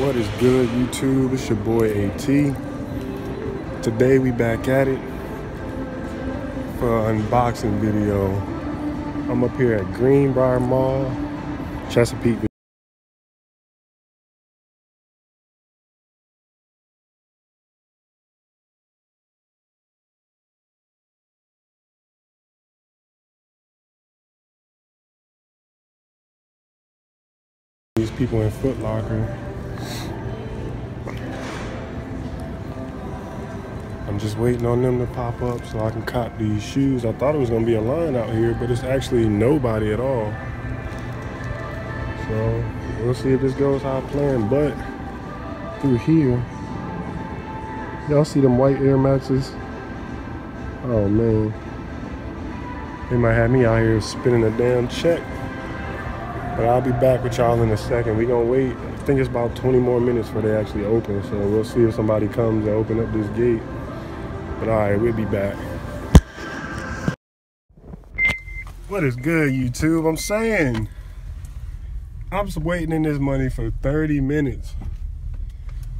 What is good, YouTube? It's your boy AT. Today we back at it for an unboxing video. I'm up here at Greenbrier Mall, Chesapeake. These people in Foot Locker. I'm just waiting on them to pop up so I can cop these shoes. I thought it was gonna be a line out here, but it's actually nobody at all. So we'll see if this goes how I plan. But through here, y'all see them white Air Maxes? Oh man. They might have me out here spinning a damn check. But I'll be back with y'all in a second. We gonna wait. I think it's about 20 more minutes before they actually open. So we'll see if somebody comes to open up this gate. But all right, we'll be back. What is good, YouTube? I'm saying, I'm waiting in this money for 30 minutes.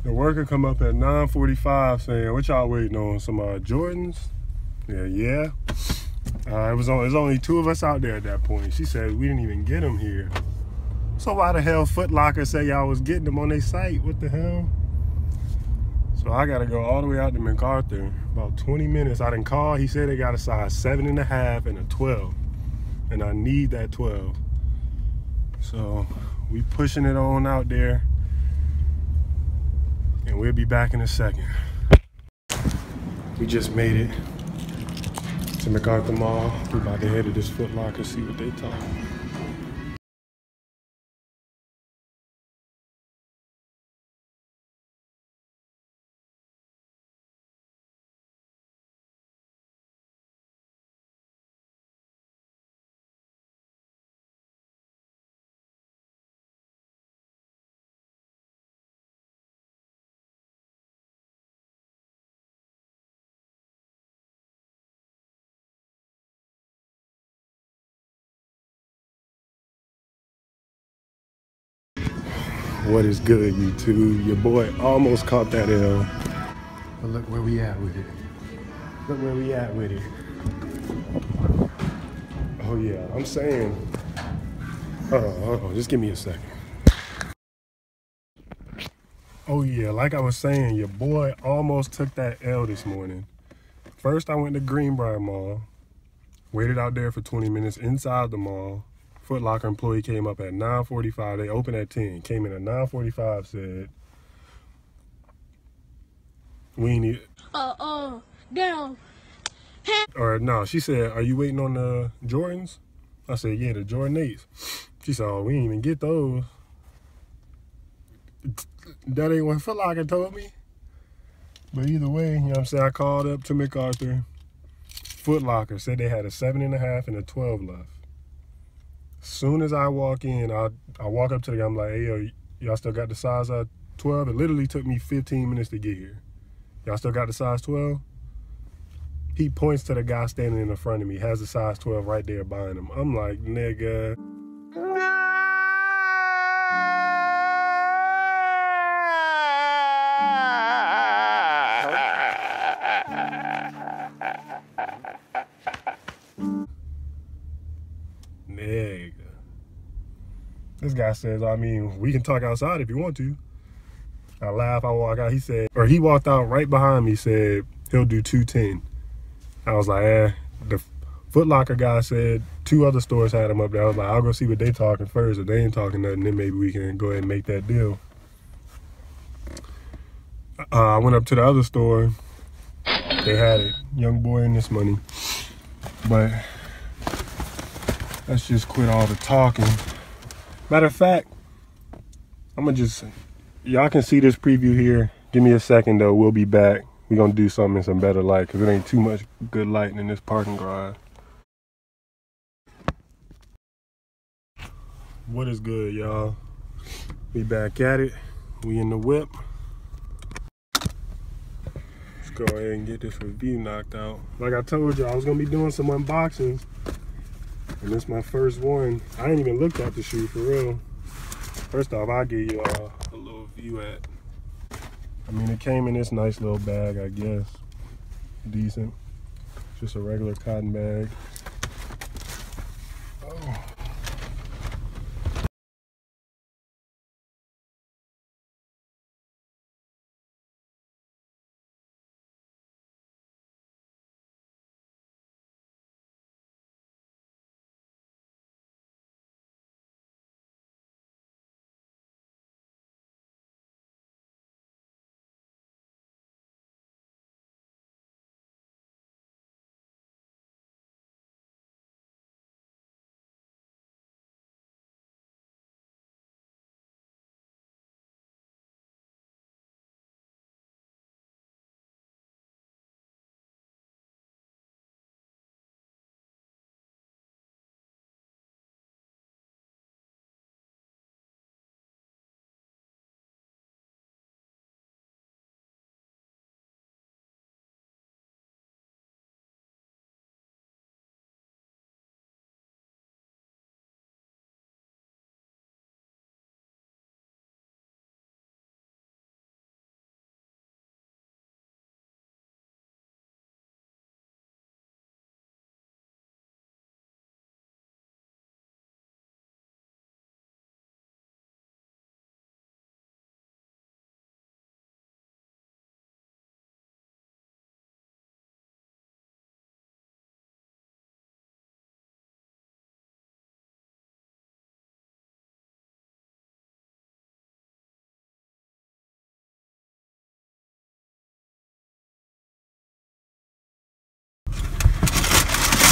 The worker come up at 9:45 saying, "What y'all waiting on? Some uh, Jordans?" Yeah, yeah. Uh, it was only, it was only two of us out there at that point. She said we didn't even get them here. So why the hell Foot Locker say y'all was getting them on their site? What the hell? So I gotta go all the way out to MacArthur. About 20 minutes. I didn't call. He said they got a size seven and a half and a 12. And I need that 12. So we pushing it on out there. And we'll be back in a second. We just made it to MacArthur Mall. We about to head to this Foot Locker, see what they talking. What is good, YouTube? Your boy almost caught that L. But look where we at with it. Look where we at with it. Oh yeah, I'm saying. Hold on, hold on. Just give me a second. Oh yeah, like I was saying, your boy almost took that L this morning. First, I went to Greenbrier Mall, waited out there for 20 minutes inside the mall. Foot Locker employee came up at 9.45. They opened at 10. Came in at 9.45, said, we need... Uh, uh, down. Or no, she said, are you waiting on the Jordans? I said, yeah, the Jordan 8s. She said, oh, we didn't even get those. That ain't what Foot Locker told me. But either way, you know what I'm saying? I called up to MacArthur. Foot Locker said they had a seven and a half and a 12 left. Soon as I walk in, I, I walk up to the guy, I'm like, hey, yo, y'all still got the size of 12? It literally took me 15 minutes to get here. Y'all still got the size 12? He points to the guy standing in the front of me, has the size 12 right there behind him. I'm like. Nigga. This guy says, I mean, we can talk outside if you want to. I laugh, I walk out. He said, or he walked out right behind me, said he'll do 210. I was like, eh. The Foot Locker guy said two other stores had him up there. I was like, I'll go see what they talking first. If they ain't talking nothing, then maybe we can go ahead and make that deal. Uh, I went up to the other store. They had it. Young boy and this money. But let's just quit all the talking. Matter of fact, I'm gonna just, y'all can see this preview here. Give me a second though, we'll be back. We're gonna do something in some better light because it ain't too much good lighting in this parking garage. What is good, y'all? We back at it. We in the whip. Let's go ahead and get this review knocked out. Like I told you, I was gonna be doing some unboxings. And this my first one. I ain't even looked at the shoe for real. First off, I'll give you uh, a little view at. I mean, it came in this nice little bag, I guess. Decent. Just a regular cotton bag.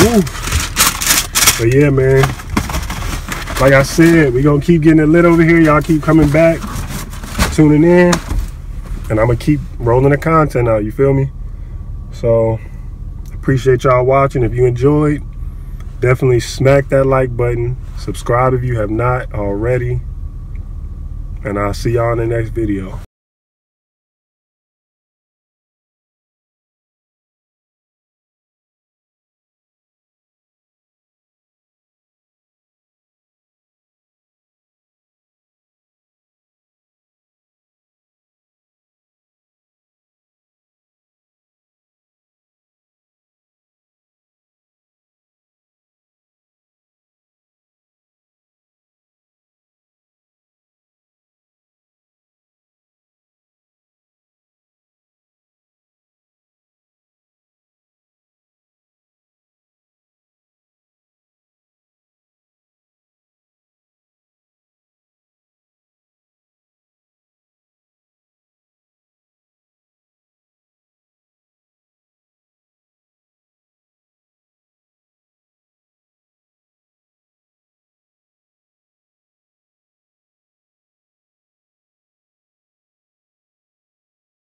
Woo. But yeah, man. Like I said, we gonna keep getting it lit over here. Y'all keep coming back, tuning in, and I'm gonna keep rolling the content out. You feel me? So appreciate y'all watching. If you enjoyed, definitely smack that like button. Subscribe if you have not already. And I'll see y'all in the next video.